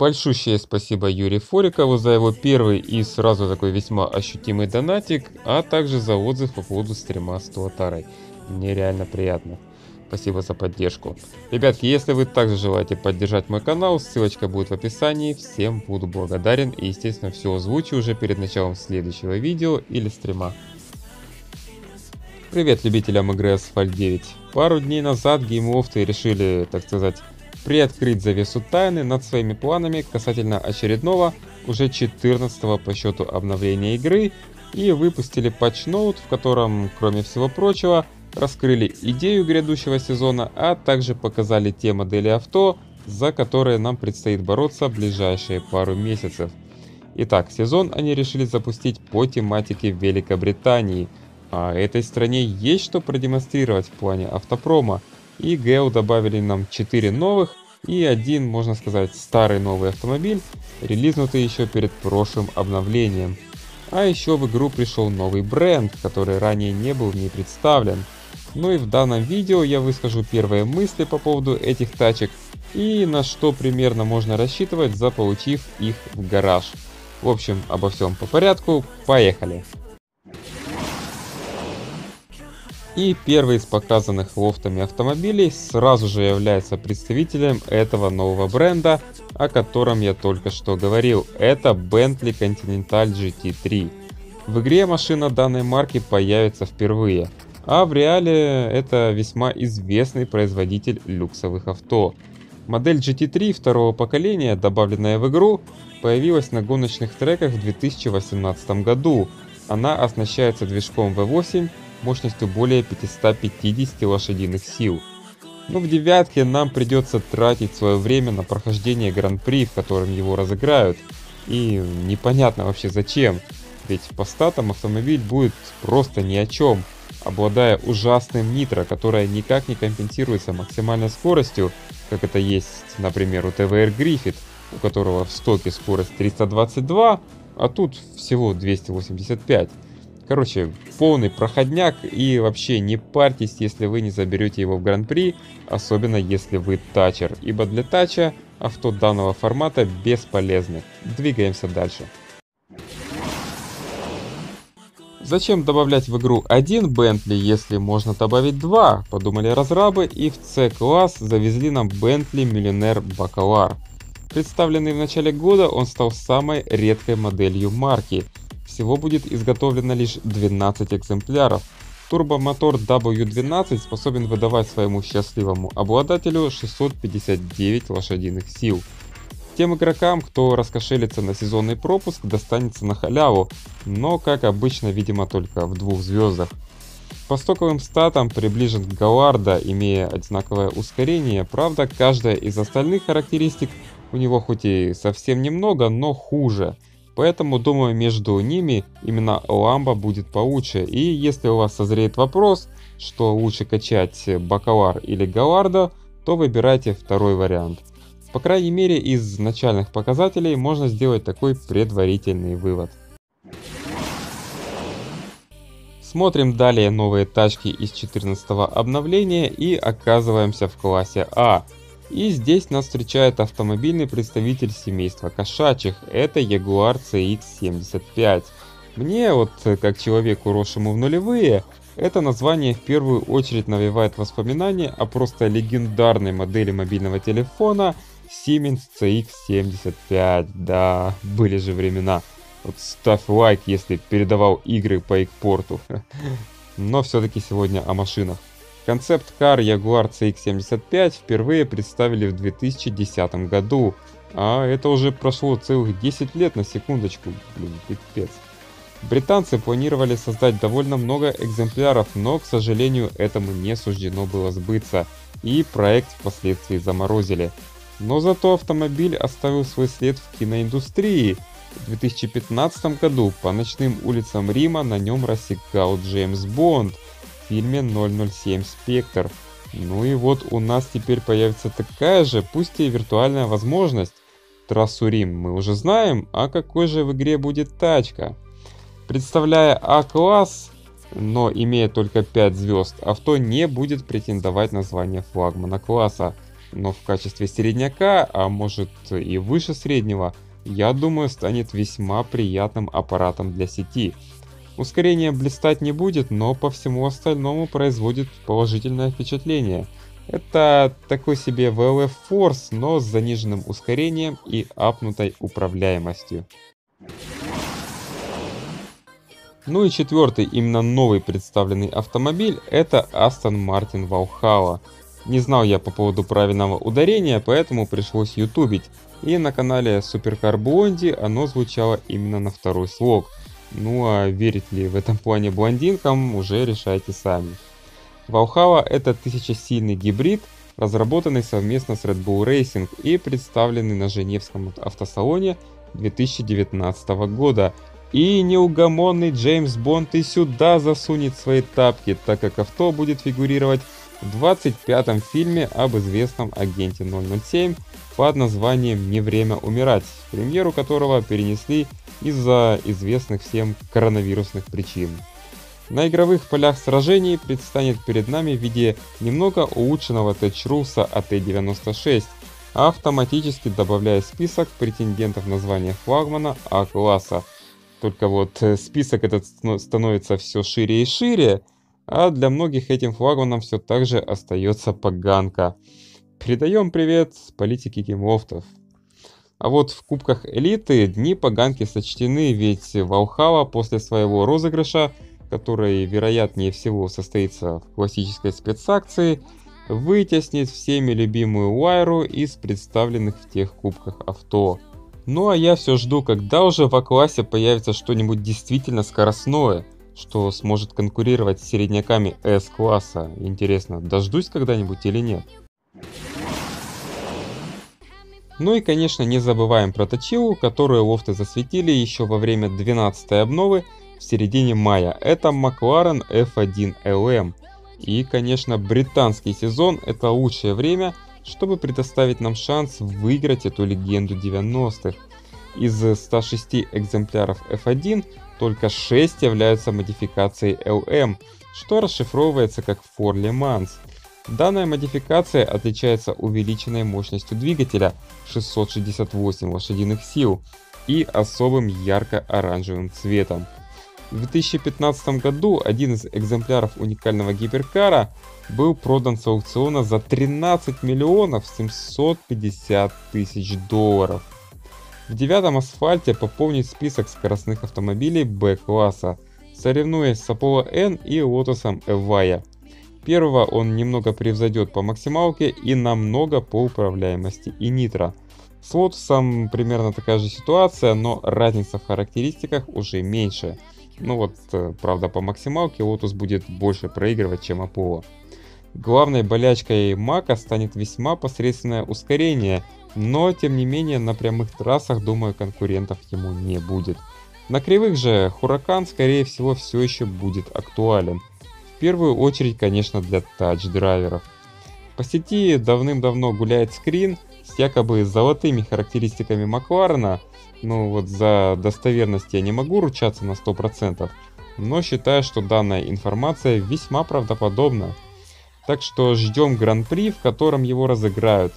большущее спасибо Юрию Форикову за его первый и сразу такой весьма ощутимый донатик, а также за отзыв по поводу стрима с Туатарой. Мне реально приятно. Спасибо за поддержку. Ребятки, если вы также желаете поддержать мой канал, ссылочка будет в описании. Всем буду благодарен и, естественно, все озвучу уже перед началом следующего видео или стрима. Привет любителям игры Asphalt 9. Пару дней назад геймлофты решили, так сказать, приоткрыть завесу тайны над своими планами касательно очередного, уже 14 по счету обновления игры и выпустили патчноут, в котором, кроме всего прочего, раскрыли идею грядущего сезона, а также показали те модели авто, за которые нам предстоит бороться ближайшие пару месяцев. Итак, сезон они решили запустить по тематике Великобритании, а этой стране есть что продемонстрировать в плане автопрома, и Geo добавили нам 4 новых и один, можно сказать, старый новый автомобиль, релизнутый еще перед прошлым обновлением. А еще в игру пришел новый бренд, который ранее не был в ней представлен – ну и в данном видео я выскажу первые мысли по поводу этих тачек и на что примерно можно рассчитывать, заполучив их в гараж. В общем, обо всем по порядку, поехали! И первый из показанных лофтами автомобилей сразу же является представителем этого нового бренда, о котором я только что говорил. Это Bentley Continental GT3. В игре машина данной марки появится впервые. А в реале это весьма известный производитель люксовых авто. Модель GT3 второго поколения, добавленная в игру, появилась на гоночных треках в 2018 году. Она оснащается движком V8 мощностью более 550 лошадиных сил. Но в девятке нам придется тратить свое время на прохождение гран-при, в котором его разыграют. И непонятно вообще зачем, ведь по статам автомобиль будет просто ни о чем обладая ужасным нитро, которое никак не компенсируется максимальной скоростью, как это есть, например, у ТВР Гриффит, у которого в стоке скорость 322, а тут всего 285. Короче, полный проходняк и вообще не парьтесь, если вы не заберете его в Гран-при, особенно если вы тачер, ибо для тача авто данного формата бесполезны. Двигаемся дальше. Зачем добавлять в игру один Бентли, если можно добавить два? Подумали разрабы и в C-класс завезли нам Бентли Миллионер Бакалар. Представленный в начале года, он стал самой редкой моделью марки. Всего будет изготовлено лишь 12 экземпляров. Турбомотор W12 способен выдавать своему счастливому обладателю 659 лошадиных сил. Тем игрокам, кто раскошелится на сезонный пропуск, достанется на халяву, но как обычно, видимо, только в двух звездах. По стоковым статам приближен к Галарда, имея одинаковое ускорение, правда каждая из остальных характеристик у него хоть и совсем немного, но хуже. Поэтому думаю между ними именно Ламба будет получше. И если у вас созреет вопрос, что лучше качать Бакалар или Галарда, то выбирайте второй вариант. По крайней мере из начальных показателей можно сделать такой предварительный вывод. Смотрим далее новые тачки из 14 обновления и оказываемся в классе А. И здесь нас встречает автомобильный представитель семейства кошачьих, это Jaguar CX-75. Мне, вот как человеку, росшему в нулевые, это название в первую очередь навевает воспоминания о просто легендарной модели мобильного телефона Siemens CX75, да, были же времена. Вот ставь лайк, если передавал игры по экпорту. Но все-таки сегодня о машинах. Концепт-кар Jaguar CX75 впервые представили в 2010 году. А это уже прошло целых 10 лет на секундочку. Блин, пипец. Британцы планировали создать довольно много экземпляров, но, к сожалению, этому не суждено было сбыться, и проект впоследствии заморозили. Но зато автомобиль оставил свой след в киноиндустрии. В 2015 году по ночным улицам Рима на нем рассекал Джеймс Бонд фильме 007 Спектр. Ну и вот у нас теперь появится такая же, пусть и виртуальная возможность. Трассу Рим мы уже знаем, а какой же в игре будет тачка? Представляя А-класс, но имея только 5 звезд, авто не будет претендовать на звание флагмана класса. но в качестве середняка, а может и выше среднего, я думаю станет весьма приятным аппаратом для сети. Ускорение блистать не будет, но по всему остальному производит положительное впечатление. Это такой себе VLF Force, но с заниженным ускорением и апнутой управляемостью. Ну и четвертый, именно новый представленный автомобиль, это Aston Martin Valhalla. Не знал я по поводу правильного ударения, поэтому пришлось ютубить. И на канале Supercar Blondie оно звучало именно на второй слог. Ну а верить ли в этом плане блондинкам, уже решайте сами. Valhalla это тысячесильный гибрид, разработанный совместно с Red Bull Racing и представленный на Женевском автосалоне 2019 года и неугомонный Джеймс Бонд и сюда засунет свои тапки, так как авто будет фигурировать в 25-м фильме об известном агенте 007 под названием «Не время умирать», премьеру которого перенесли из-за известных всем коронавирусных причин. На игровых полях сражений предстанет перед нами в виде немного улучшенного Тэтчруса АТ-96, автоматически добавляя список претендентов на звание флагмана А-класса – только вот э, список этот становится все шире и шире, а для многих этим флагманом все так же остается поганка. Передаем привет политике Gameloft ов. А вот в кубках элиты дни поганки сочтены, ведь Валхала после своего розыгрыша, который вероятнее всего состоится в классической спецакции, вытеснит всеми любимую Уайру из представленных в тех кубках авто. Ну а я все жду, когда уже в А-классе появится что-нибудь действительно скоростное, что сможет конкурировать с середняками S-класса. Интересно, дождусь когда-нибудь или нет? Ну и конечно не забываем про точилу, которую лофты засветили еще во время 12 обновы в середине мая. Это McLaren F1 LM. И конечно британский сезон это лучшее время чтобы предоставить нам шанс выиграть эту легенду 90-х. Из 106 экземпляров F1 только 6 являются модификацией LM, что расшифровывается как For Le Mans. Данная модификация отличается увеличенной мощностью двигателя 668 лошадиных сил и особым ярко-оранжевым цветом. В 2015 году один из экземпляров уникального гиперкара был продан с аукциона за 13 миллионов 750 тысяч долларов. В девятом асфальте пополнить список скоростных автомобилей Б-класса, соревнуясь с Apollo N и Lotus Evaya. Первого он немного превзойдет по максималке и намного по управляемости и нитро. С Lotus примерно такая же ситуация, но разница в характеристиках уже меньше – ну вот, э, правда, по максималке Lotus будет больше проигрывать, чем Apollo. Главной болячкой Мака станет весьма посредственное ускорение, но тем не менее на прямых трассах, думаю, конкурентов ему не будет. На кривых же Хуракан, скорее всего, все еще будет актуален. В первую очередь, конечно, для тач-драйверов. По сети давным-давно гуляет скрин с якобы золотыми характеристиками Макларена, ну вот за достоверность я не могу ручаться на 100%, но считаю, что данная информация весьма правдоподобна. Так что ждем гран-при, в котором его разыграют.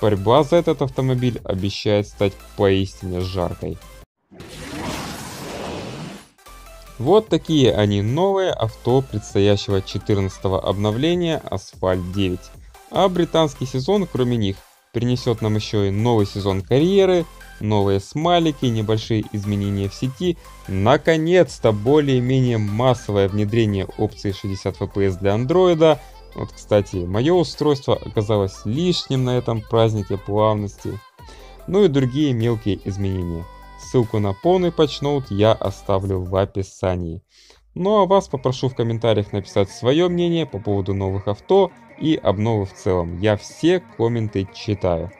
Борьба за этот автомобиль обещает стать поистине жаркой. Вот такие они новые авто предстоящего 14 обновления Asphalt 9. А британский сезон, кроме них, принесет нам еще и новый сезон карьеры, новые смайлики, небольшие изменения в сети, наконец-то более-менее массовое внедрение опции 60 FPS для андроида. Вот, кстати, мое устройство оказалось лишним на этом празднике плавности. Ну и другие мелкие изменения. Ссылку на полный патчноут я оставлю в описании. Ну а вас попрошу в комментариях написать свое мнение по поводу новых авто и обновы в целом. Я все комменты читаю.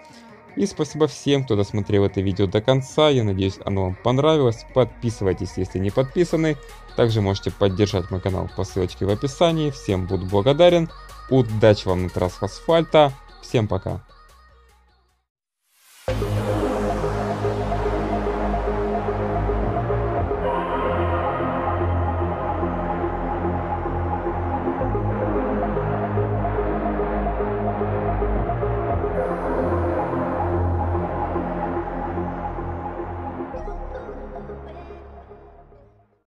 И спасибо всем, кто досмотрел это видео до конца. Я надеюсь, оно вам понравилось. Подписывайтесь, если не подписаны. Также можете поддержать мой канал по ссылочке в описании. Всем буду благодарен. Удачи вам на трассах асфальта. Всем пока.